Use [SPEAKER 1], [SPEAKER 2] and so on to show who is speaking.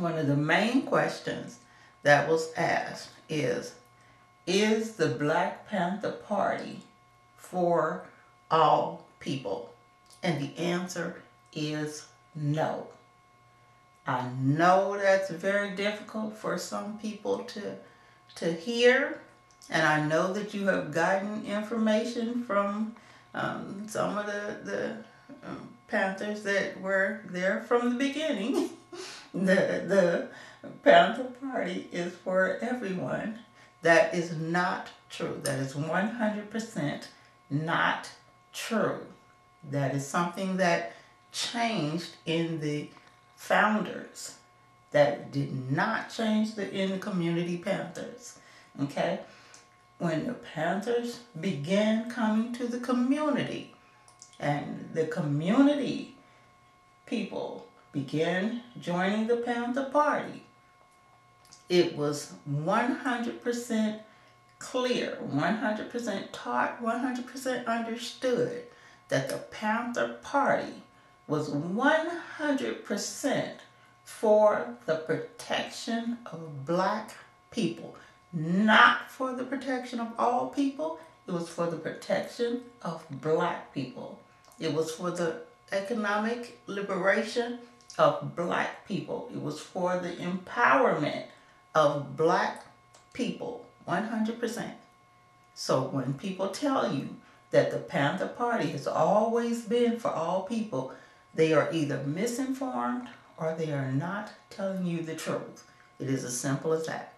[SPEAKER 1] one of the main questions that was asked is Is the Black Panther Party for all people? And the answer is no. I know that's very difficult for some people to to hear, and I know that you have gotten information from um, some of the the um, Panthers that were there from the beginning. the the Panther Party is for everyone. That is not true. That is one hundred percent not true. That is something that changed in the founders. That did not change the in the community Panthers. Okay? When the Panthers began coming to the community and the community people began joining the Panther Party, it was 100% clear, 100% taught, 100% understood that the Panther Party was 100% for the protection of black people, not for the protection of all people. It was for the protection of black people. It was for the economic liberation of black people. It was for the empowerment of black people, 100%. So when people tell you that the Panther Party has always been for all people, they are either misinformed or they are not telling you the truth. It is as simple as that.